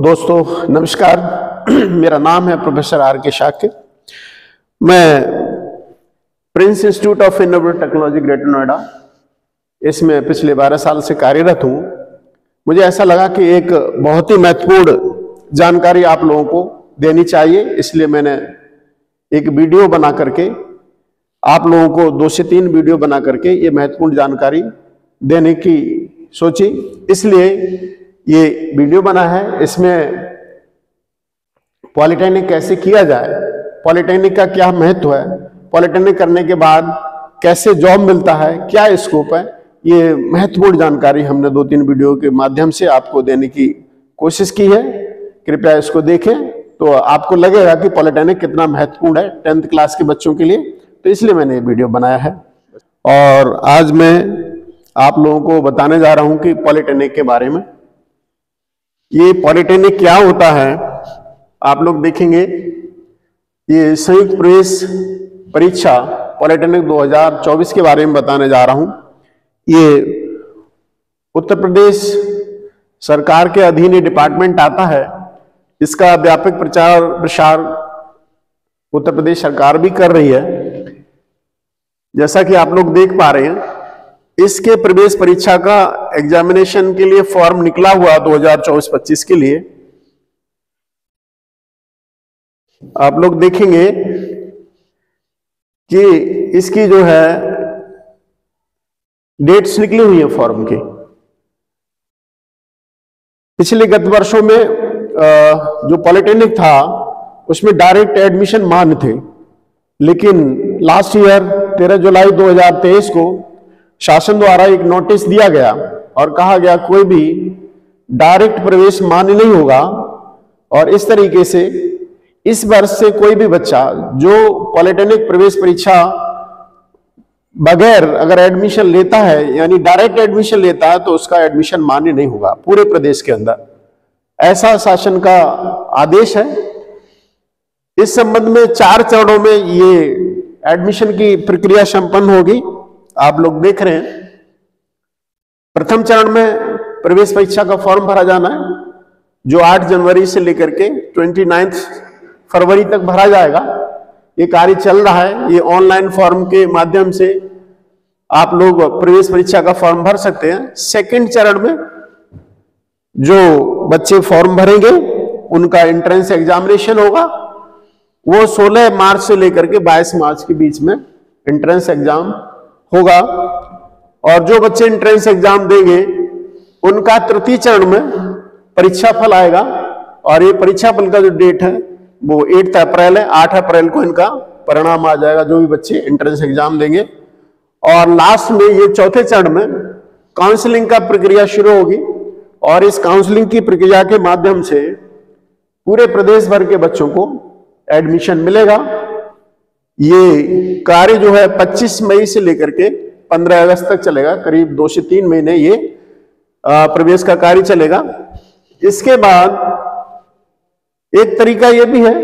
दोस्तों, नमस्कार। मेरा नाम है प्रोफेसर आर के शाक्य मैं Prince institute of innovative technology Greater Noida, इसमें पिछले 12 साल से कार्यरत हूँ। मुझे ऐसा लगा कि एक बहुत ही महत्वपूर्ण जानकारी आप लोगों को देनी चाहिए, इसलिए मैंने एक वीडियो बना करके, आप लोगों को दो से तीन वीडियो बना करके ये महत्वपूर्ण जानकारी देने की सोची। इसलिए ये वीडियो बना है, इसमें पॉलिटेक्निक कैसे किया जाए, पॉलिटेक्निक का क्या महत्व है, पॉलिटेक्निक करने के बाद कैसे जॉब मिलता है, क्या स्कोप है, ये महत्वपूर्ण जानकारी हमने दो तीन वीडियो के माध्यम से आपको देने की कोशिश की है। कृपया इसको देखें तो आपको लगेगा कि पॉलिटेक्निक कितना महत्वपूर्ण है टेंथ क्लास के बच्चों के लिए तो इसलिए मैंने ये वीडियो बनाया है। और आज मैं आप लोगों को बताने जा रहा हूँ कि पॉलिटेक्निक के बारे में ये पॉलिटेक्निक क्या होता है? आप लोग देखेंगे। ये संयुक्त प्रवेश परीक्षा पॉलिटेक्निक 2024 के बारे में बताने जा रहा हूँ। ये उत्तर प्रदेश सरकार के अधीन डिपार्टमेंट आता है। इसका व्यापक प्रचार प्रसार उत्तर प्रदेश सरकार भी कर रही है। जैसा कि आप लोग देख पा रहे हैं, इसके प्रवेश परीक्षा का एग्जामिनेशन के लिए फॉर्म निकला हुआ 2024-25 के लिए। आप लोग देखेंगे कि इसकी जो है डेट्स निकली हुई है फॉर्म की। पिछले गत वर्षों में जो पॉलिटेक्निक था, उसमें डायरेक्ट एडमिशन मान थे। लेकिन लास्ट ईयर 13 जुलाई 2023 को शासन द्वारा एक नोटिस दिया गया। और कहा गया कोई भी डायरेक्ट प्रवेश मान्य नहीं होगा। और इस तरीके से इस वर्ष से कोई भी बच्चा जो पॉलिटेक्निक प्रवेश परीक्षा बगैर अगर एडमिशन लेता है, यानी डायरेक्ट एडमिशन लेता है तो उसका एडमिशन मान्य नहीं होगा पूरे प्रदेश के अंदर। ऐसा शासन का आदेश है। इस संबंध में चार चरणों में ये एडमिशन की प्रक्रिया संपन्न होगी। आप लोग देख रहे हैं। प्रथम चरण में प्रवेश परीक्षा का फॉर्म भरा जाना है, जो 8 जनवरी से लेकर के 29 फरवरी तक भरा जाएगा। ये कार्य चल रहा है, ये ऑनलाइन फॉर्म के माध्यम से आप लोग प्रवेश परीक्षा का फॉर्म भर सकते हैं। सेकंड चरण में जो बच्चे फॉर्म भरेंगे, उनका एंट्रेंस एग्जामिनेशन होगा। वो 16 मार्च से लेकर के 22 मार्च के बीच में एंट्रेंस एग्ज़ाम होगा। और जो बच्चे एंट्रेंस एग्ज़ाम देंगे, उनका तृतीय चरण में परीक्षा फल आएगा। और ये परीक्षा फल का जो डेट है, वो एट अप्रैल है। आठ अप्रैल को इनका परिणाम आ जाएगा, जो भी बच्चे एंट्रेंस एग्ज़ाम देंगे। और लास्ट में ये चौथे चरण में काउंसलिंग का प्रक्रिया शुरू होगी। और इस काउंसलिंग की प्रक्रिया के माध्यम से पूरे प्रदेश भर के बच्चों को एडमिशन मिलेगा। ये कार्य जो है 25 मई से लेकर के 15 अगस्त तक चलेगा, करीब दो से तीन महीने ये प्रवेश का कार्य चलेगा। इसके बाद एक तरीका ये भी है,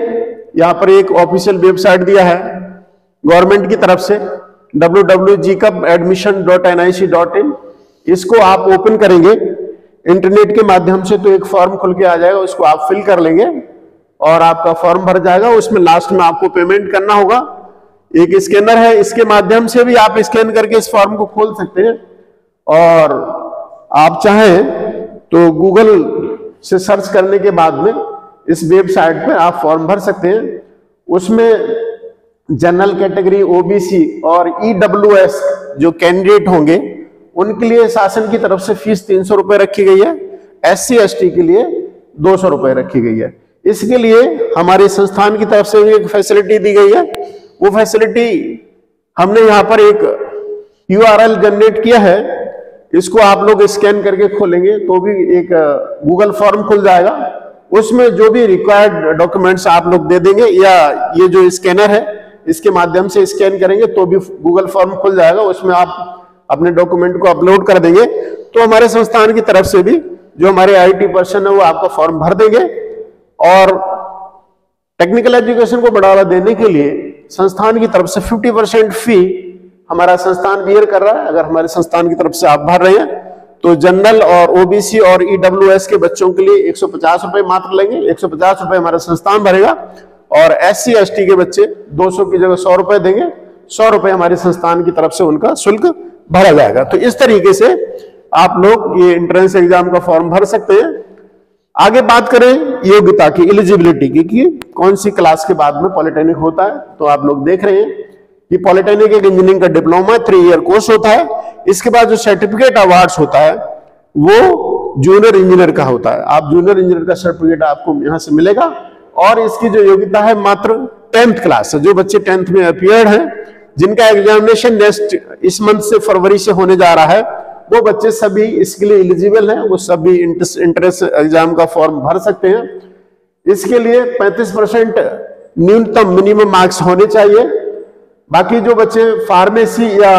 यहाँ पर एक ऑफिशियल वेबसाइट दिया है, गवर्नमेंट की तरफ़ से www.gcupadmission.nic.in इसको आप ओपन करेंगे, इंटरनेट के माध्यम से तो एक फॉर्म खुल के आ जाएगा, उसको आप फिल कर लेंगे, और आपका फॉर्म भर जाएगा, उसमें लास्ट में आपको पेमेंट करना होगा। एक स्कैनर है, इसके माध्यम से भी आप स्कैन करके इस फॉर्म को खोल सकते हैं। और आप चाहें तो गूगल से सर्च करने के बाद में इस वेबसाइट पर आप फॉर्म भर सकते हैं। उसमें जनरल कैटेगरी ओबीसी और ईडब्ल्यूएस जो कैंडिडेट होंगे, उनके लिए शासन की तरफ़ से फ़ीस तीन सौ रुपए रखी गई है। एस सी के लिए दो सौ रुपए रखी गई है। इसके लिए हमारे संस्थान की तरफ़ से भी एक फैसिलिटी दी गई है। वो फैसिलिटी हमने यहाँ पर एक यू जनरेट किया है। इसको आप लोग स्कैन करके खोलेंगे तो भी एक गूगल फॉर्म खुल जाएगा। उसमें जो भी रिक्वायर्ड डॉक्यूमेंट्स आप लोग दे देंगे या ये जो स्कैनर है, इसके माध्यम से स्कैन करेंगे तो भी गूगल फॉर्म खुल जाएगा। उसमें आप अपने डॉक्यूमेंट को अपलोड कर देंगे। तो हमारे संस्थान की तरफ़ से भी जो हमारे आईटी पर्सन है वो आपका फॉर्म भर देंगे। और टेक्निकल एजुकेशन को बढ़ावा देने के लिए संस्थान की तरफ़ से 50 परसेंट फ़ी हमारा संस्थान बियर कर रहा है। अगर हमारे संस्थान की तरफ़ से आप भर रहे हैं तो जनरल और ओबीसी और ईडब्ल्यूएस के बच्चों के लिए एक सौ पचास रुपए मात्र लेंगे। एक सौ पचास रुपए हमारा संस्थान भरेगा और एस सी के बच्चे 200 की जगह सौ रुपए देंगे। सौ रुपए हमारे संस्थान की तरफ़ से उनका शुल्क भरा जाएगा। तो इस तरीके से आप लोग ये एंट्रेंस एग्ज़ाम का फॉर्म भर सकते हैं। आगे बात करें योग्यता की एलिजिबिलिटी की, कि कौन सी क्लास के बाद में पॉलिटेक्निक होता है तो आप लोग देख रहे हैं कि पॉलिटेक्निक एक इंजीनियरिंग का डिप्लोमा थ्री ईयर कोर्स होता है। इसके बाद जो सर्टिफिकेट अवार्ड्स होता है, वो जूनियर इंजीनियर का होता है। आप जूनियर इंजीनियर का सर्टिफिकेट आपको यहाँ से मिलेगा, और इसकी जो योग्यता है मात्र टेंथ क्लास जो बच्चे टेंथ में अपियर हैं, जिनका एग्जामिनेशन नेक्स्ट इस मंथ से फरवरी से होने जा रहा है वो बच्चे सभी इसके लिए एलिजिबल हैं, वो सभी इंट्रेंस एग्ज़ाम का फॉर्म भर सकते हैं। इसके लिए 35 परसेंट न्यूनतम मिनिमम मार्क्स होने चाहिए। बाकी जो बच्चे फार्मेसी या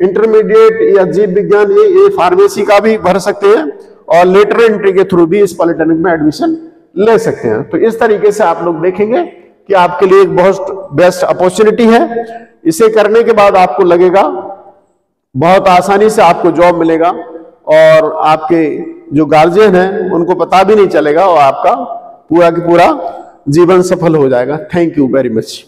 इंटरमीडिएट या जीव विज्ञान, ये ये फार्मेसी का भी भर सकते हैं और लेटर एंट्री के थ्रू भी इस पॉलिटेक्निक में एडमिशन ले सकते हैं। तो इस तरीके से आप लोग देखेंगे कि आपके लिए एक बहुत बेस्ट अपॉर्चुनिटी है। इसे करने के बाद आपको लगेगा बहुत आसानी से आपको जॉब मिलेगा और आपके जो गार्जियन हैं, उनको पता भी नहीं चलेगा और आपका पूरा की पूरा जीवन सफल हो जाएगा। Thank you very much